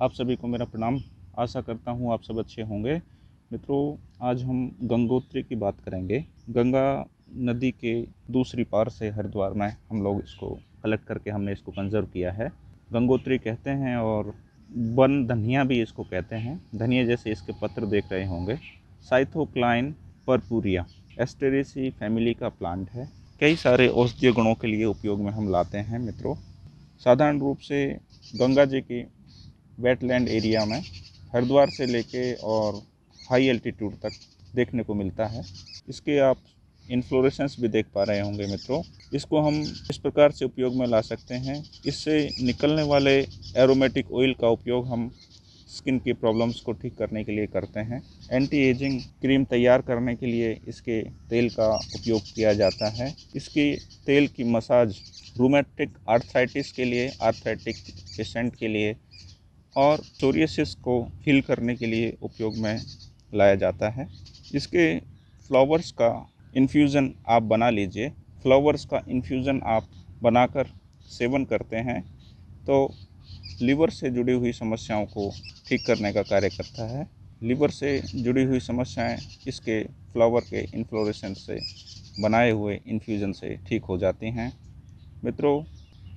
आप सभी को मेरा प्रणाम। आशा करता हूँ आप सब अच्छे होंगे। मित्रों, आज हम गंगोत्री की बात करेंगे। गंगा नदी के दूसरी पार से हरिद्वार में हम लोग इसको कलेक्ट करके हमने इसको कंजर्व किया है। गंगोत्री कहते हैं और वन धनिया भी इसको कहते हैं। धनिया जैसे इसके पत्र देख रहे होंगे। साइथोक्लाइन परपूरिया एस्टेरेसी फैमिली का प्लांट है। कई सारे औषधीय गुणों के लिए उपयोग में हम लाते हैं, मित्रों। साधारण रूप से गंगा जी की वेटलैंड एरिया में हरिद्वार से लेके और हाई एल्टीट्यूड तक देखने को मिलता है। इसके आप इन्फ्लोरेसेंस भी देख पा रहे होंगे मित्रों। इसको हम इस प्रकार से उपयोग में ला सकते हैं। इससे निकलने वाले एरोमेटिक ऑयल का उपयोग हम स्किन की प्रॉब्लम्स को ठीक करने के लिए करते हैं। एंटी एजिंग क्रीम तैयार करने के लिए इसके तेल का उपयोग किया जाता है। इसकी तेल की मसाज रूमेटिक आर्थराइटिस के लिए आर्थराइटिक पेशेंट के लिए और सोरियसिस को हील करने के लिए उपयोग में लाया जाता है। इसके फ्लावर्स का इन्फ्यूज़न आप बना लीजिए। फ्लावर्स का इन्फ्यूज़न आप बनाकर सेवन करते हैं तो लीवर से जुड़ी हुई समस्याओं को ठीक करने का कार्य करता है। लीवर से जुड़ी हुई समस्याएँ इसके फ्लावर के इन्फ्लोरेसेंस से बनाए हुए इन्फ्यूज़न से ठीक हो जाती हैं। मित्रों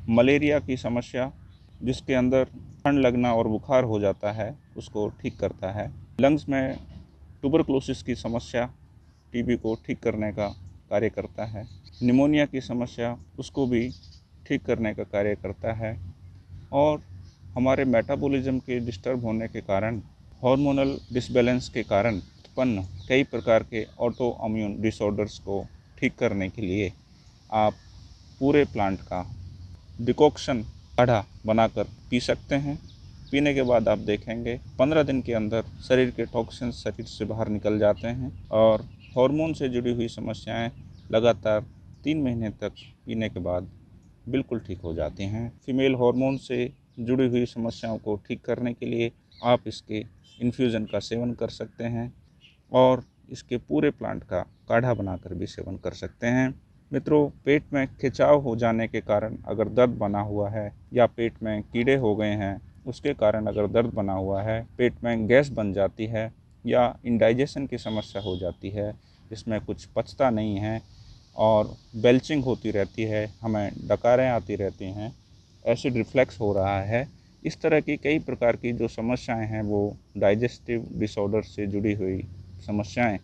मलेरिया की समस्या जिसके अंदर ठंड लगना और बुखार हो जाता है, उसको ठीक करता है। लंग्स में ट्यूबरक्लोसिस की समस्या टीबी को ठीक करने का कार्य करता है। निमोनिया की समस्या, उसको भी ठीक करने का कार्य करता है। और हमारे मेटाबॉलिज्म के डिस्टर्ब होने के कारण हार्मोनल डिसबैलेंस के कारण उत्पन्न कई प्रकार के ऑटो अम्यून डिसऑर्डर्स को ठीक करने के लिए आप पूरे प्लांट का डिकॉक्शन काढ़ा बनाकर पी सकते हैं। पीने के बाद आप देखेंगे पंद्रह दिन के अंदर शरीर के टॉक्सिन्स शरीर से बाहर निकल जाते हैं और हार्मोन से जुड़ी हुई समस्याएँ लगातार तीन महीने तक पीने के बाद बिल्कुल ठीक हो जाती हैं। फीमेल हार्मोन से जुड़ी हुई समस्याओं को ठीक करने के लिए आप इसके इन्फ्यूज़न का सेवन कर सकते हैं और इसके पूरे प्लांट का काढ़ा बनाकर भी सेवन कर सकते हैं। मित्रों, पेट में खिंचाव हो जाने के कारण अगर दर्द बना हुआ है या पेट में कीड़े हो गए हैं, उसके कारण अगर दर्द बना हुआ है, पेट में गैस बन जाती है या इंडाइजेशन की समस्या हो जाती है इसमें कुछ पचता नहीं है और बेल्चिंग होती रहती है, हमें डकारें आती रहती हैं एसिड रिफ्लेक्स हो रहा है, इस तरह की कई प्रकार की जो समस्याएँ हैं, वो डाइजेस्टिव डिसऑर्डर से जुड़ी हुई समस्याएँ,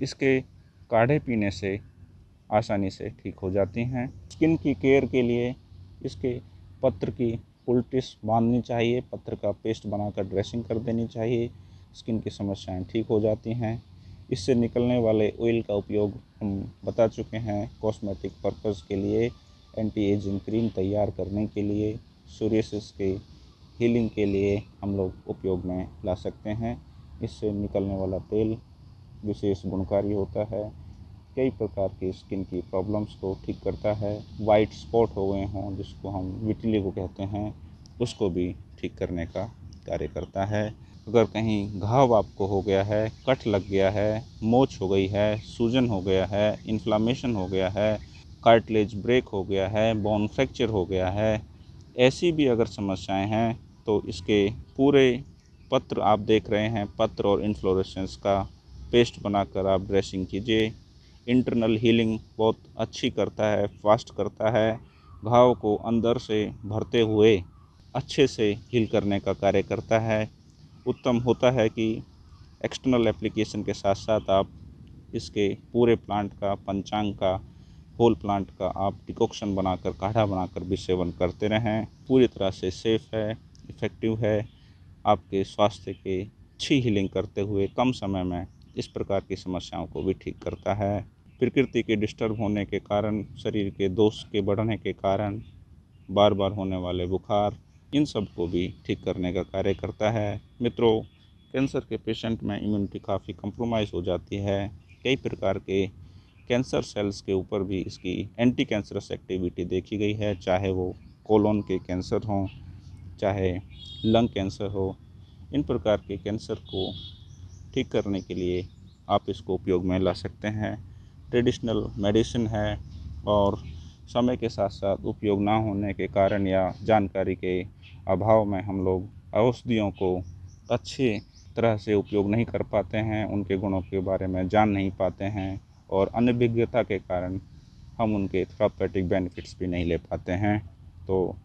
इसके काढ़े पीने से आसानी से ठीक हो जाती हैं। स्किन की केयर के लिए इसके पत्र की उल्टिस बांधनी चाहिए, पत्र का पेस्ट बनाकर ड्रेसिंग कर देनी चाहिए, स्किन की समस्याएँ ठीक हो जाती हैं। इससे निकलने वाले ऑयल का उपयोग हम बता चुके हैं कॉस्मेटिक पर्पज़ के लिए एंटी एजिंग क्रीम तैयार करने के लिए, सूर्यसिस के हीलिंग के लिए हम लोग उपयोग में ला सकते हैं। इससे निकलने वाला तेल विशेष गुणकारी होता है। कई प्रकार की स्किन की प्रॉब्लम्स को ठीक करता है। वाइट स्पॉट हो गए हों, जिसको हम विटिलिगो कहते हैं, उसको भी ठीक करने का कार्य करता है। अगर कहीं घाव आपको हो गया है, कट लग गया है, मोच हो गई है, सूजन हो गया है इन्फ्लामेशन हो गया है कार्टलेज ब्रेक हो गया है बोन फ्रैक्चर हो गया है, ऐसी भी अगर समस्याएँ हैं तो इसके पूरे पत्र आप देख रहे हैं, पत्र और इन्फ्लोरेसेंस का पेस्ट बनाकर आप ड्रेसिंग कीजिए। इंटरनल हीलिंग बहुत अच्छी करता है फास्ट करता है, घाव को अंदर से भरते हुए अच्छे से हील करने का कार्य करता है। उत्तम होता है कि एक्सटर्नल एप्लीकेशन के साथ साथ आप इसके पूरे प्लांट का, पंचांग का होल प्लांट का आप डिकॉक्शन बनाकर, काढ़ा बनाकर भी सेवन करते रहें। पूरी तरह से सेफ़ है इफ़ेक्टिव है। आपके स्वास्थ्य के अच्छी हीलिंग करते हुए कम समय में इस प्रकार की समस्याओं को भी ठीक करता है। प्रकृति के डिस्टर्ब होने के कारण, शरीर के दोष के बढ़ने के कारण बार बार होने वाले बुखार, इन सबको भी ठीक करने का कार्य करता है। मित्रों, कैंसर के पेशेंट में इम्यूनिटी काफ़ी कंप्रोमाइज़ हो जाती है। कई प्रकार के कैंसर सेल्स के ऊपर भी इसकी एंटी कैंसरस एक्टिविटी देखी गई है, चाहे वो कोलोन के कैंसर हों, चाहे लंग कैंसर हो। इन प्रकार के कैंसर को ठीक करने के लिए आप इसको उपयोग में ला सकते हैं। ट्रेडिशनल मेडिसिन है और समय के साथ साथ उपयोग ना होने के कारण या जानकारी के अभाव में हम लोग औषधियों को अच्छे तरह से उपयोग नहीं कर पाते हैं, उनके गुणों के बारे में जान नहीं पाते हैं और अनभिज्ञता के कारण हम उनके थेरापेटिक बेनिफिट्स भी नहीं ले पाते हैं। तो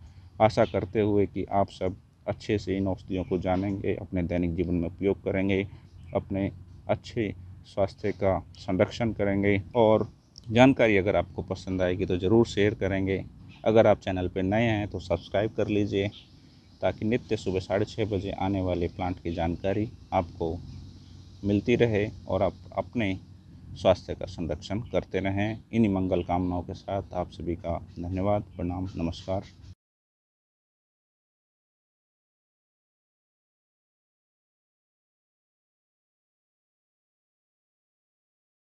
आशा करते हुए कि आप सब अच्छे से इन औषधियों को जानेंगे, अपने दैनिक जीवन में उपयोग करेंगे, अपने अच्छे स्वास्थ्य का संरक्षण करेंगे और जानकारी अगर आपको पसंद आएगी तो ज़रूर शेयर करेंगे। अगर आप चैनल पर नए हैं तो सब्सक्राइब कर लीजिए ताकि नित्य सुबह साढ़े छः बजे आने वाले प्लांट की जानकारी आपको मिलती रहे और आप अपने स्वास्थ्य का संरक्षण करते रहें। इन्हीं मंगल कामनाओं के साथ आप सभी का धन्यवाद, प्रणाम, नमस्कार।